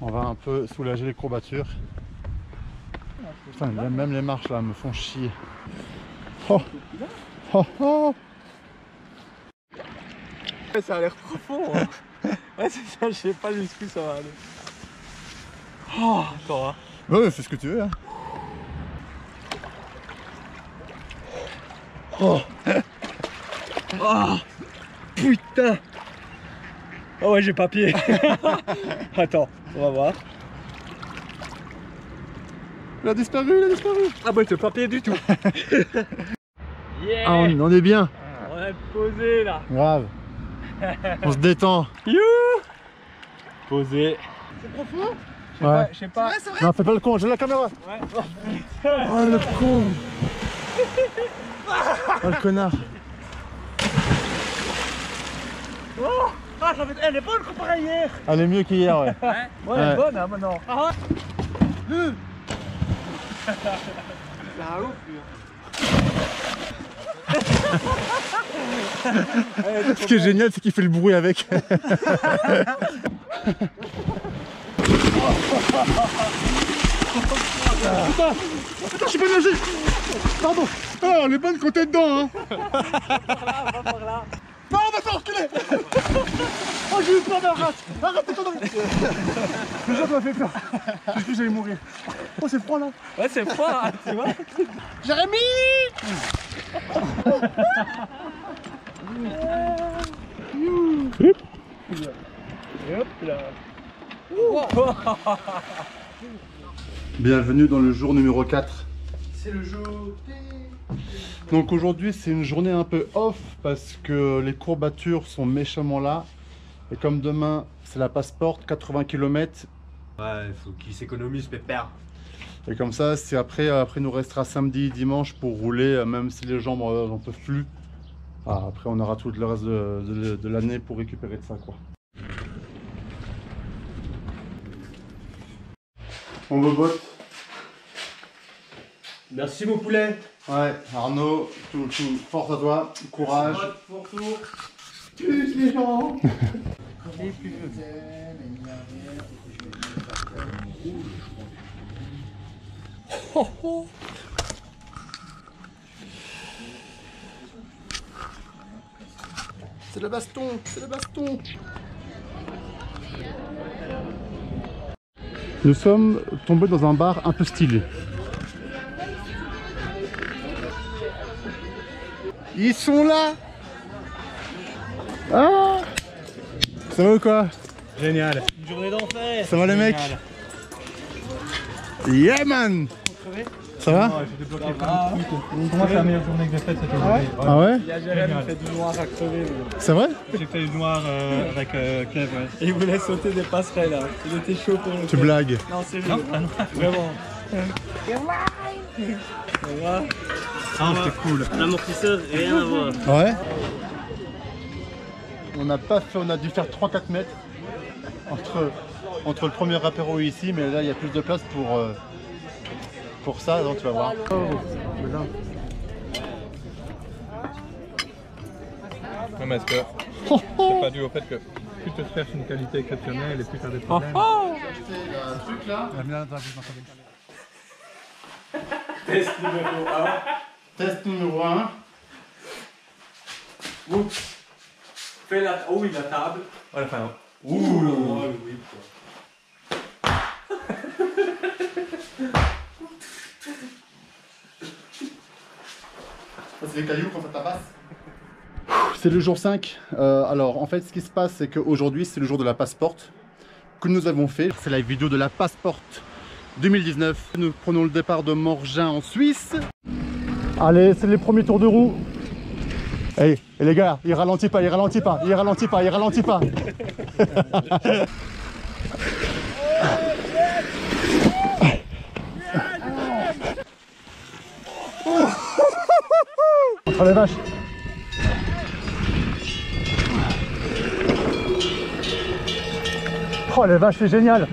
on va un peu soulager les courbatures. Putain, même- même les marches là me font chier. Oh. Oh, oh. Ça a l'air profond. Hein. ouais, c'est ça, je sais pas jusqu'où ça va aller. Oh, attends, hein. Ouais, fais ce que tu veux. Hein. Putain Oh ouais, j'ai pas pied. attends, on va voir. Il a disparu, il a disparu. Ah bah, j'ai pas pied du tout. yeah Ah, on, on est bien. On est posé là. Grave. On se détend. You Posé. Ouais. Je sais pas. Non, fais pas le con, j'ai la caméra. Ouais. Oh le con. Oh le connard. Ah, ça fait... elle est bonne comparée à hier. Elle est mieux qu'hier, ouais. Ouais, elle est bonne hein, maintenant. Ah, Ce qui est génial, c'est qu'il fait le bruit avec. Putain, putain, je suis pas nager. Pardon. Oh, elle est bonne quand t'es dedans, hein. Non, on va te reculer. Oh, j'ai eu peur d'un rat. Arrête tes conneries. Le jeu m'a fait peur. J'ai cru que j'allais mourir. Oh, c'est froid là. Ouais, c'est froid, hein, tu vois. Jérémy Et hop là. Bienvenue dans le jour numéro 4. C'est le jour. Donc aujourd'hui c'est une journée un peu off parce que les courbatures sont méchamment là. Et comme demain c'est la passeporte, 80 km. Ouais, il faut qu'il s'économise, pépère. Et comme ça, c'est après, après il nous restera samedi, dimanche pour rouler, euh, même si les jambes euh, j'en peuvent plus. Ah, après on aura tout le reste de, de- de l'année pour récupérer de ça quoi. On me botte. Merci, mon poulet. Ouais, Arnaud, tout, tout, force à toi, courage. Pour tout. Plus les gens. C'est le baston, c'est le baston. Nous sommes tombés dans un bar un peu stylé. Ils sont là Ah Ça va ou quoi Génial. Une journée d'enfer. Ça va les mecs Yeah man Ça va j'ai débloqué plein de trucs. Pour moi, c'est la meilleure journée que j'ai faite cette journée. Ah ouais Il y a Jérémy qui fait du noir à crever. mais- C'est vrai J'ai fait du noir euh, avec euh, Kev, ouais. Et il voulait sauter des passerelles là. Il était chaud pour le Tu blagues Non, c'est lui. Vraiment. Voilà. Ah, c'était cool. L'amortisseur, rien à voir. Ouais On n'a pas fait, on a dû faire 3-4 mètres entre, entre le premier apéro et ici, mais là il y a plus de place pour, euh, pour ça, donc tu vas voir. Non, mais est-ce que c'est pas dû au fait que plus tu cherches une qualité exceptionnelle et plus tu as des problèmes truc là Test numéro 1. Test numéro 1. Oups. Fais la. Oh oui, la table. Voilà, enfin, Ouh, oh, oui, quoi. C'est les cailloux quand ça tabasse. C'est le jour 5. Euh, alors, en fait, ce qui se passe, c'est qu'aujourd'hui, c'est le jour de la passeporte que nous avons fait. C'est la vidéo de la passeporte 2019. Nous prenons le départ de Morgin en Suisse. Allez, c'est les premiers tours de roue. Hey, et les gars, il ralentit pas, il ralentit pas, il ralentit pas, il ralentit pas. Entre les vaches. Oh les vaches, c'est génial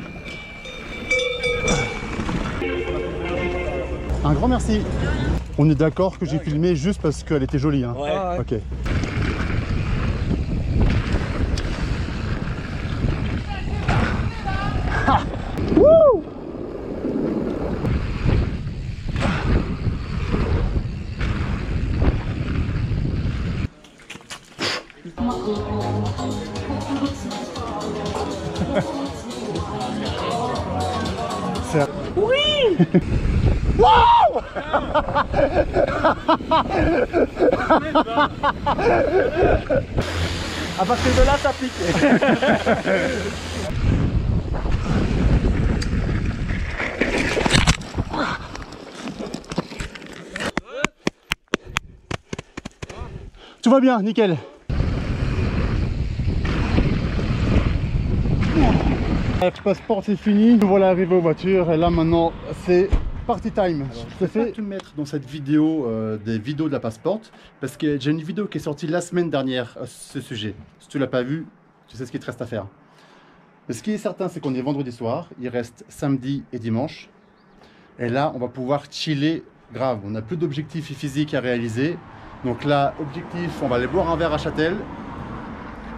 Un grand merci On est d'accord que j'ai filmé juste parce qu'elle était jolie. Hein. Ouais. Ok. À partir de là, ça pique. Tout va bien, nickel. Le passeport c'est fini, nous voilà arrivés aux voitures et là maintenant c'est party time. Je préfère te mettre dans cette vidéo euh, des vidéos de la passeport parce que j'ai une vidéo qui est sortie la semaine dernière à ce sujet. Si tu l'as pas vu, tu sais ce qu'il te reste à faire. Mais ce qui est certain c'est qu'on est vendredi soir, il reste samedi et dimanche. Et là on va pouvoir chiller grave, on n'a plus d'objectifs physiques à réaliser. Donc là, objectif, on va aller boire un verre à Châtel.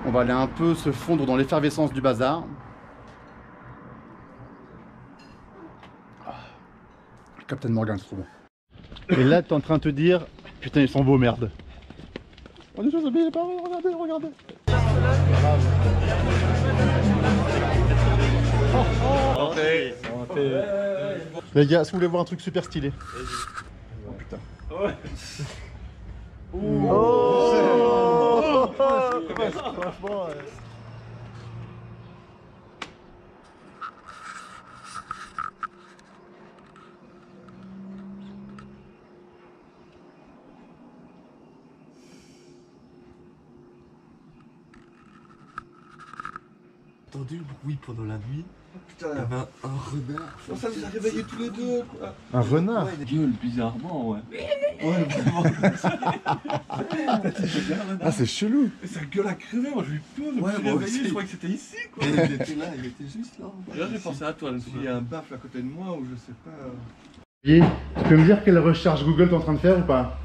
On va aller un peu se fondre dans l'effervescence du bazar. Captain Morgan, c'est trop bon. Et là, tu es en train de te dire, putain, ils sont beaux, merde. On est pareil, regardez, regardez. Les gars, si vous voulez voir un truc super stylé? Oh putain. Oh Franchement, ouais. Entendu le bruit pendant la nuit. Il y avait un, un renard. Ça vous a réveillé tous les deux. quoi. Un renard Ouais, gueule bizarrement, ouais. Ouais, vraiment. Ah, c'est chelou Et sa gueule a crevé, moi j'ai eu peur. Je Ouais, me moi réveillé, aussi. je croyais que c'était ici, quoi. il était là, il était juste là. D'ailleurs, j'ai pensé à toi, je Il y a un baffle à côté de moi ou je sais pas. euh. Tu peux me dire quelle recherche Google t'es en train de faire ou pas?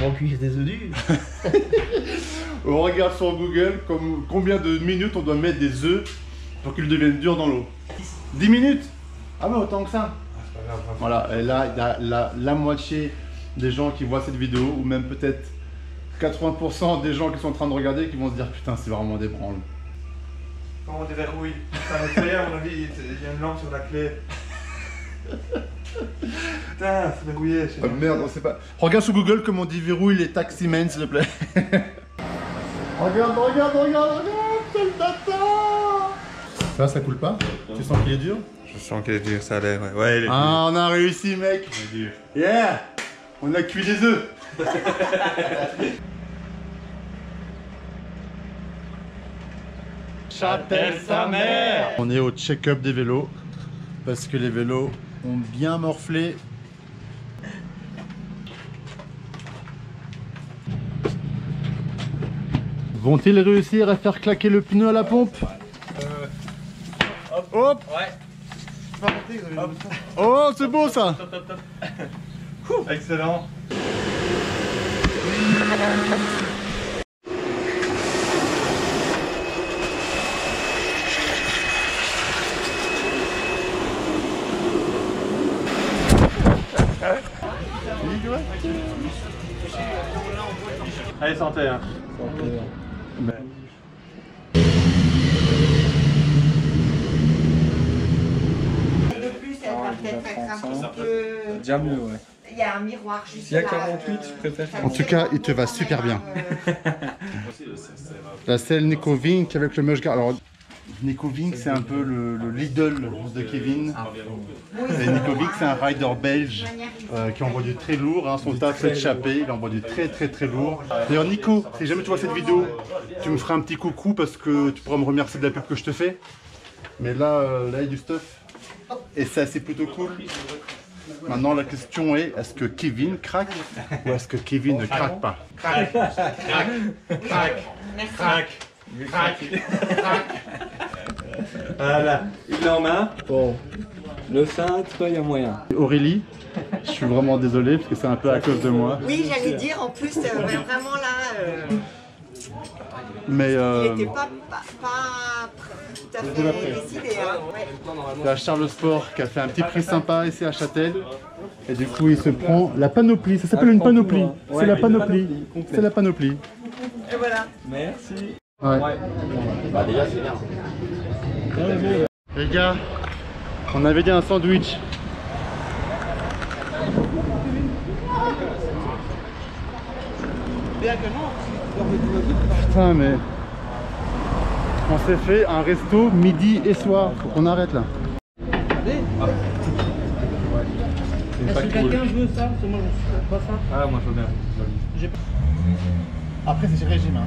Comment cuire des On regarde sur Google combien de minutes on doit mettre des œufs pour qu'ils deviennent durs dans l'eau. 10 minutes Ah ouais, autant que ça Voilà, et là, il y a la, la moitié des gens qui voient cette vidéo, ou même peut-être 80% des gens qui sont en train de regarder qui vont se dire putain, c'est vraiment des branles. Comment on déverrouille Ça nettoyer, à mon avis, il y a une lampe sur la clé. Putain, c'est verrouillé. je sais Ah, pas. merde, on sait pas. Regarde sur Google comment on dit verrouille les taximens, s'il te plaît. regarde, regarde, regarde, regarde, quel data Ça, ça coule pas Tu sens qu'il est dur Je sens qu'il est dur, ça a l'air. Ouais, ouais il est Ah, on a réussi, mec dur. Yeah On a cuit des œufs Châtel sa mère On est au check-up des vélos parce que les vélos ont bien morflé. Vont-ils réussir à faire claquer le pneu à la pompe? Hop. Oh, c'est beau ça. Excellent. Allez, santé. Hein. De plus, elle va peut-être être un petit peu. Déjà mieux, ouais. Il y a un miroir juste Il y a là, 48, euh, je préfère. ça En tout cas, il te va super bien. là, euh, La selle Nico Vink avec le Mushgar. Alors, Nico Vink, c'est un peu le, le Lidl de Kevin. Et Nico Vink, c'est un rider belge euh, qui envoie du très lourd. hein. Son taf, c'est de chapper. Il envoie du très, très, très lourd. D'ailleurs, Nico, si jamais tu vois cette vidéo, tu me feras un petit coucou parce que tu pourras me remercier de la pub que je te fais. Mais là, euh, là, il y a du stuff. Et ça, c'est plutôt cool. Maintenant, la question est est-ce que Kevin craque ou est-ce que Kevin ne craque pas Voilà, il en main. Bon, le cintre, il y a moyen. Aurélie, je suis vraiment désolé parce que c'est un peu à cause de moi. Oui, j'allais dire, en plus, euh, vraiment là, euh, Mais il euh, n'était pas, pas, pas tout à fait décidé. Hein. Ouais. c'est à Charles Sport qui a fait un petit prix sympa ici à Châtel. Et du coup, il se prend la panoplie. Ça s'appelle une panoplie. Ouais, C'est la panoplie. C'est la panoplie. Et voilà. Merci. Ouais. Les gars, on avait dit un sandwich. Putain mais on s'est fait un resto midi et soir. Faut qu'on arrête là. Est-ce que quelqu'un veut ça? Parce que moi je pas ça. Ah, moi je veux bien. Après c'est régime. Hein.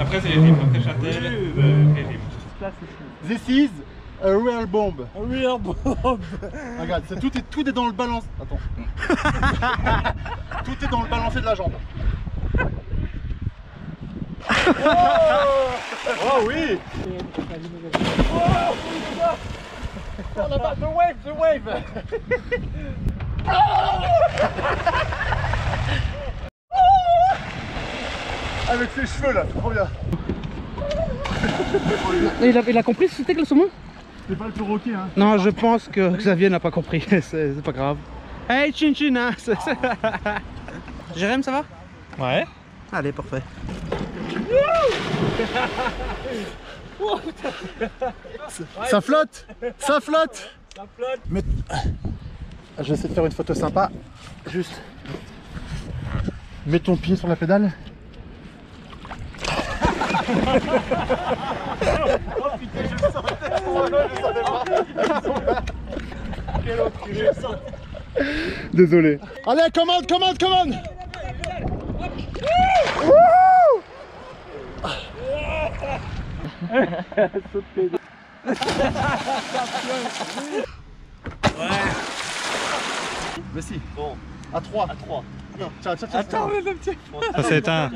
Après, c'est rimes. Après, Châtel, euh, régime. This is a real bomb. Real bomb. Regarde, c'est- tout, est, tout est dans le balance. Attends. tout est dans le balancé de la jambe. Oh oui Oh là-bas, the wave, the wave Avec ses cheveux là, trop bien Il a, il a compris ce que c'était que le saumon C'est pas le plus roqué hein Non, je pense que Xavier n'a pas compris. C'est pas grave. Hey, chin chin, hein Jérém, ça va? Ouais. Allez, parfait. Ça flotte Ça flotte Ça flotte Mais... Je vais essayer de faire une photo sympa. Juste. Mets ton pied sur la pédale. Désolé. Allez, commande, commande, commande Mais si. Bon. À 3. À 3. Non, tiens, tiens, tiens. Attends, Ça.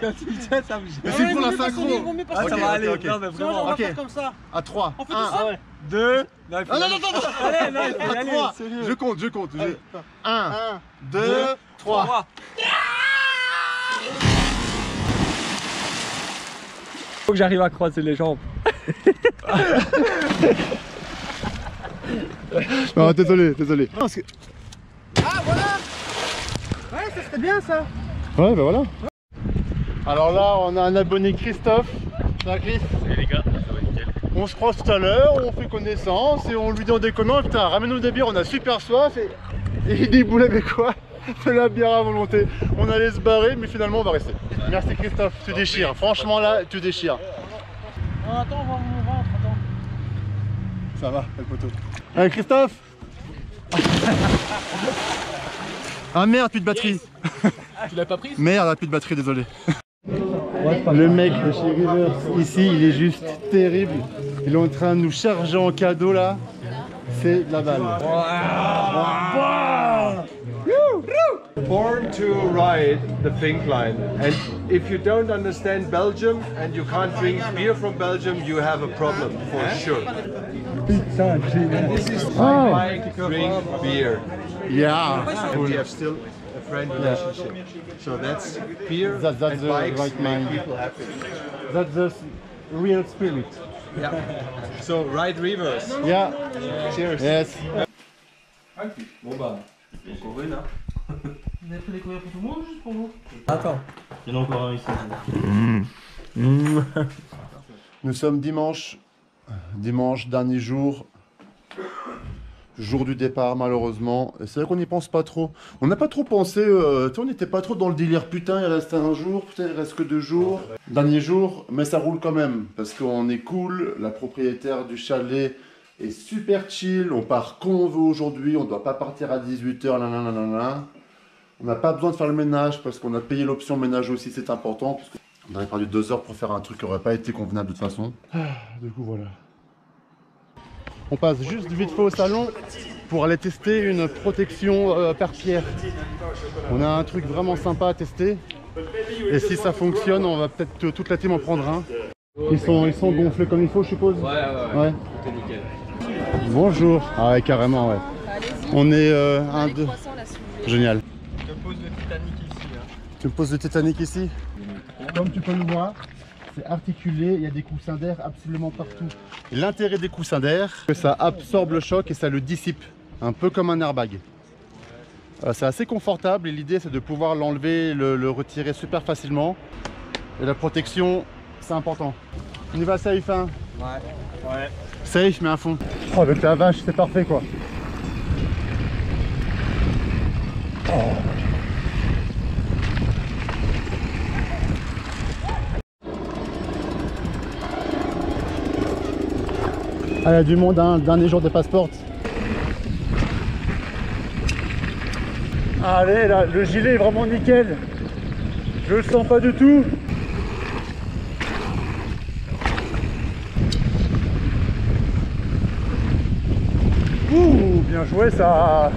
Quand tu le tiens, ça me gêne. Mais c'est pour la synchro. Ah, ça va aller. Non, mais vraiment. Ok. comme ça. À 3. On fait 1, tout ça Deux. Non, il faut non, non, non, Allez, 3 sérieux. Je compte, je compte 1, 2, 3 Faut que j'arrive à croiser les jambes. Non, désolé, désolé. Ouais, ça serait bien ça. Ouais, bah voilà. Alors là, on a un abonné Christophe. Ça va, Chris? Salut les gars, ça va nickel. On se croise tout à l'heure, on fait connaissance et on lui dit en déconnant Putain, ramène-nous des bières, on a super soif. Et, et il dit Vous avec quoi? De la bière à volonté. On allait se barrer, mais finalement, on va rester. Merci Christophe, tu déchires. Franchement, là, tu déchires. attends, on va mon ventre, attends. Ça va, le poteau. Allez, Christophe Ah merde, plus de batterie Tu l'as pas prise Merde, plus de batterie, désolé. Le mec de chez Rivers, ici, il est juste terrible. Il est en train de nous charger en cadeau là. C'est de la balle. Born to ride the Pink Line. And if you don't understand Belgium and you can't drink beer from Belgium, you have a problem for sure. And this is Oh. bike drink beer. Yeah. And we have still a friend relationship. So that's beer That- that's and the bikes right make mind. people happy. That's the real spirit. Yeah. So ride reverse. Yeah. Cheers. Yes. Bon bah, on brûle hein. Vous avez pris des couverts pour tout le monde ou juste pour vous Attends. Nous sommes dimanche. Dimanche, dernier jour. Jour du départ, malheureusement. C'est vrai qu'on n'y pense pas trop. On n'a pas trop pensé. euh, on n'était pas trop dans le délire. Putain, il reste un jour. Putain, il reste que deux jours. Dernier jour, mais ça roule quand même. Parce qu'on est cool. La propriétaire du chalet est super chill. On part quand on veut aujourd'hui. On ne doit pas partir à 18h. Là, là, là, là, là. On n'a pas besoin de faire le ménage parce qu'on a payé l'option ménage aussi. C'est important. Parce que on aurait perdu deux heures pour faire un truc qui aurait pas été convenable de toute façon. du coup, voilà. On passe juste vite fait au salon pour aller tester une protection euh, par pierre. On a un truc vraiment sympa à tester. Et si ça fonctionne, on va peut-être euh, toute la team en prendre un. Ils sont, ils sont gonflés comme il faut, je suppose Ouais, ouais, Ouais. Tout est nickel. Bonjour. Ah ouais, carrément, ouais. On est euh, un, deux. Génial. Je pose le Titanic ici. Hein. Tu me poses le Titanic ici Comme tu peux le voir, c'est articulé, il y a des coussins d'air absolument partout. L'intérêt des coussins d'air, c'est que ça absorbe le choc et ça le dissipe, un peu comme un airbag. Euh, c'est assez confortable et l'idée c'est de pouvoir l'enlever, le, le retirer super facilement. Et la protection, c'est important. On y va safe hein Ouais. Ouais. Safe mais à fond. Oh avec la vache, c'est parfait quoi. Ah, il y a du monde, hein, dernier jour des passeports. Allez, là, le gilet est vraiment nickel. Je le sens pas du tout. Ouh, bien joué ça.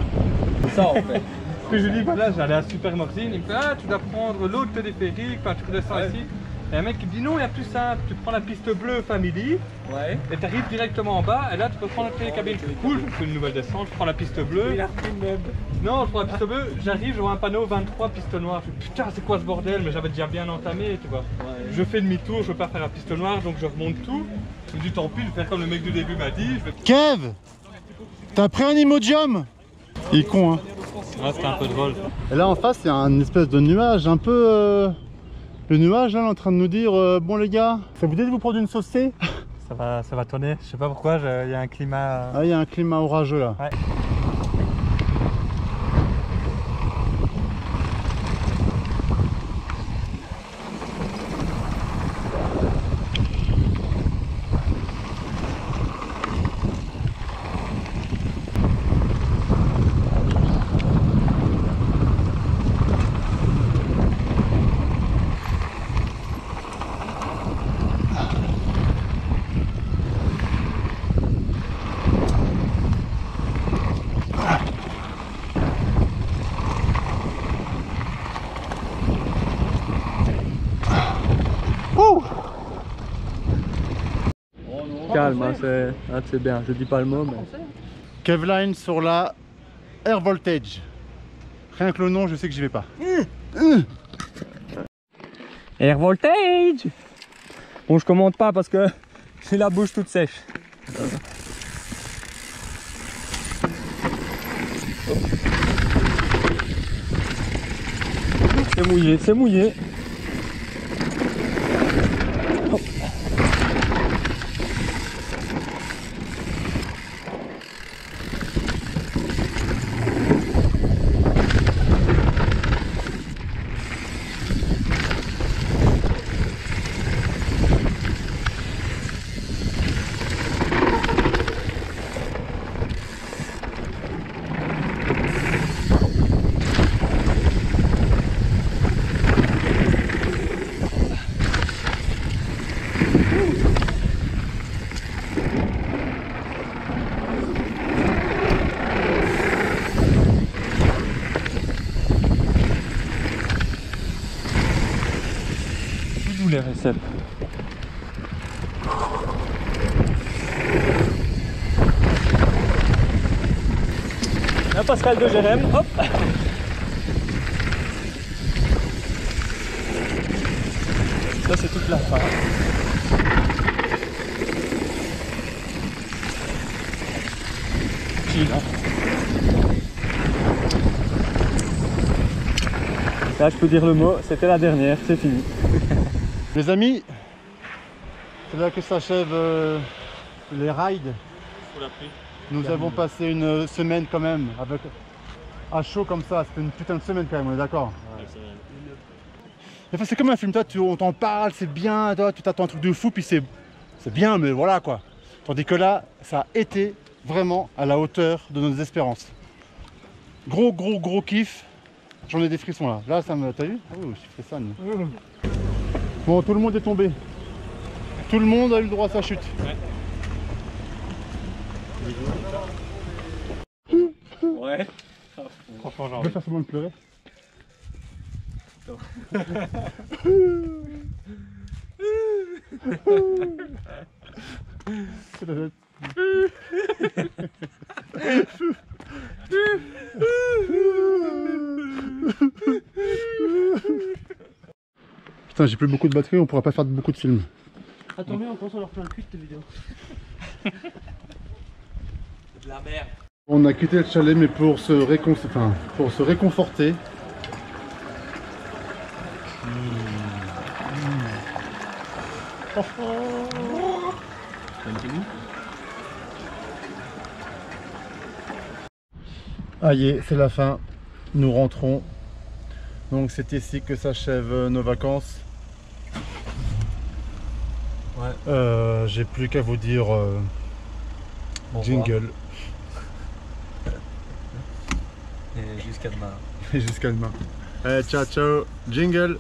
Ça en fait. Puis je lui dis, voilà, j'allais à Supermorzine, il me fait, ah, tu dois prendre l'autre téléphérique, enfin, tu redescends ici. Et un mec qui me dit, non, il y a plus simple, tu prends la piste bleue Family, Ouais. et tu arrives directement en bas, et là, tu peux prendre la télécabine. Je fais, cool, je fais une nouvelle descente, je prends la piste bleue. Il a repris le même. Non, je prends la piste bleue, j'arrive, je vois un panneau 23 piste noire. Je fais, putain, c'est quoi ce bordel? Mais j'avais déjà bien entamé, tu vois. Je fais demi-tour, je veux pas faire la piste noire, donc je remonte tout. Je me dis, tant pis, je vais faire comme le mec du début m'a dit. Je vais... Kev T'as pris un Imodium? Il est con hein. Ah, c'était un peu drôle. Et là en face il y a un espèce de nuage un peu... euh, Le nuage là, il est en train de nous dire euh, Bon les gars, ça vous dit de vous prendre une sauce C Ça va, ça va tourner. Je sais pas pourquoi, il y a un climat. Ah il y a un climat orageux là. Ouais. Calme, c'est hein, c'est bien. Je dis pas le mot, mais. Kevline sur la Air Voltage. Rien que le nom, je sais que j'y vais pas. Air voltage Bon, je commente pas parce que j'ai la bouche toute sèche. C'est mouillé, c'est mouillé. Hop. Plus doux les récepts. De Jérém, hop Ça c'est toute la fin. Hein. Là je peux dire le mot, c'était la dernière, c'est fini. Les amis, c'est là que s'achèvent euh, les rides. Nous avons passé une semaine quand même avec à chaud comme ça. C'était une putain de semaine quand même, on est d'accord Enfin, c'est comme un film, toi, tu, on t'en parle, c'est bien, toi, tu t'attends un truc de fou, puis c'est, bien, mais voilà quoi. Tandis que là, ça a été vraiment à la hauteur de nos espérances. Gros, gros, gros kiff. J'en ai des frissons là. Là, ça me. T'as vu? Oui, je fais ça. Bon, tout le monde est tombé. Tout le monde a eu le droit à sa chute. Ouais. Franchement, j'ai Je envie. vais faire semblant de pleurer. Putain, j'ai plus beaucoup de batterie, on pourra pas faire beaucoup de films. Attends, mais on pense à leur plein de cul de. De la merde. On a quitté le chalet, mais pour se, récon... enfin, pour se réconforter. Aïe, c'est la fin. Nous rentrons. Donc c'est ici que s'achèvent euh, nos vacances. Ouais. Euh, J'ai plus qu'à vous dire euh, jingle. Jusqu'à demain. Jusqu'à demain. Allez, ciao, ciao. Jingle.